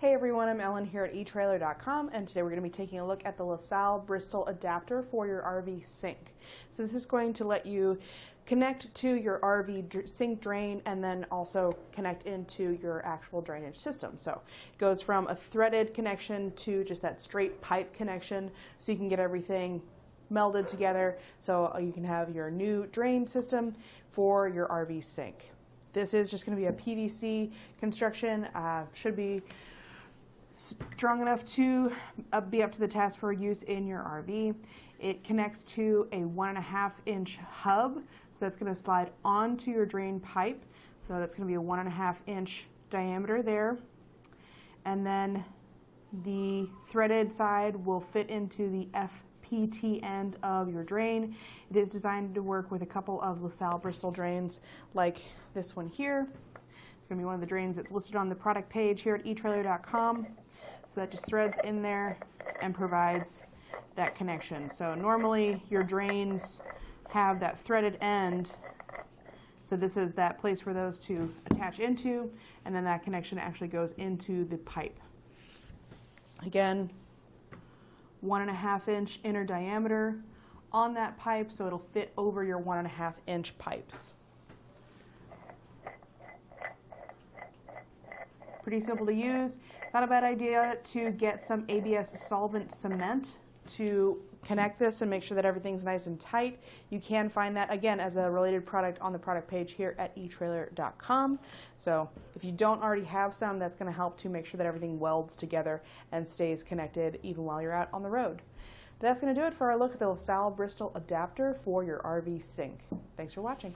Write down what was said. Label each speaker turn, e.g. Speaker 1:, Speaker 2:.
Speaker 1: Hey everyone, I'm Ellen here at eTrailer.com and today we're going to be taking a look at the LaSalle Bristol adapter for your RV sink. So this is going to let you connect to your RV sink drain and then also connect into your actual drainage system. So it goes from a threaded connection to just that straight pipe connection so you can get everything melded together so you can have your new drain system for your RV sink. This is just going to be a PVC construction, uh, should be strong enough to uh, be up to the task for use in your RV. It connects to a one and a half inch hub, so that's going to slide onto your drain pipe. So that's going to be a one and a half inch diameter there. And then the threaded side will fit into the FPT end of your drain. It is designed to work with a couple of LaSalle Bristol drains like this one here. It's going to be one of the drains that's listed on the product page here at eTrailer.com. So that just threads in there and provides that connection. So normally your drains have that threaded end. So this is that place for those to attach into, and then that connection actually goes into the pipe. Again, one and a half inch inner diameter on that pipe, so it'll fit over your one and a half inch pipes. Pretty simple to use. It's not a bad idea to get some ABS solvent cement to connect this and make sure that everything's nice and tight. You can find that again as a related product on the product page here at eTrailer.com. So if you don't already have some, that's going to help to make sure that everything welds together and stays connected even while you're out on the road. But that's going to do it for our look at the LaSalle Bristol adapter for your RV sink. Thanks for watching.